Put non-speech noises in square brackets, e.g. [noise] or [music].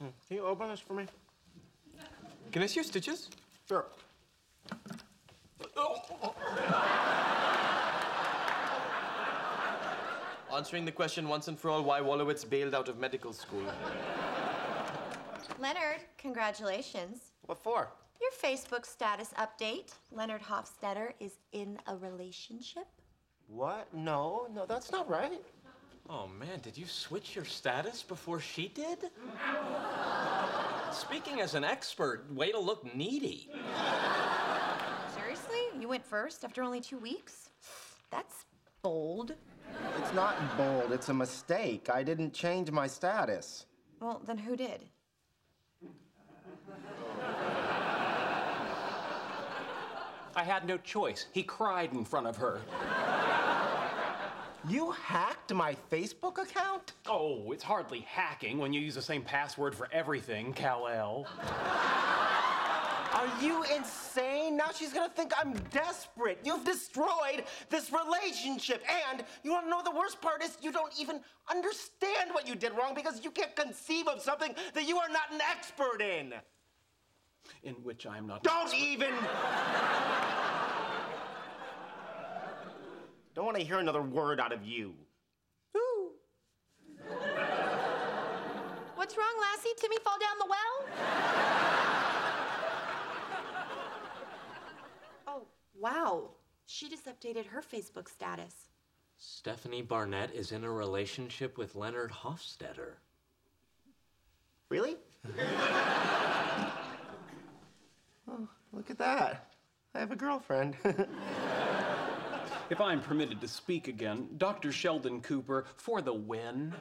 Hmm. Can you open this for me? Can I see your stitches? Sure. [laughs] Answering the question once and for all why Wolowitz bailed out of medical school. Leonard, congratulations. What for? Your Facebook status update. Leonard Hofstadter is in a relationship. What? No, no, that's not right. Oh man, did you switch your status before she did? Speaking as an expert, way to look needy. Seriously? You went first after only two weeks? That's bold. It's not bold, it's a mistake. I didn't change my status. Well, then who did? I had no choice. He cried in front of her. You hacked my Facebook account? Oh, it's hardly hacking when you use the same password for everything, Kal-El. Are you insane? Now she's gonna think I'm desperate. You've destroyed this relationship. And you wanna know the worst part is you don't even understand what you did wrong because you can't conceive of something that you are not an expert in. In which I am not. Don't even. Don't want to hear another word out of you. Ooh. [laughs] What's wrong, Lassie? Timmy fall down the well? [laughs] oh, wow. She just updated her Facebook status. Stephanie Barnett is in a relationship with Leonard Hofstadter. Really? [laughs] oh, look at that. I have a girlfriend. If I'm permitted to speak again, Dr. Sheldon Cooper, for the win.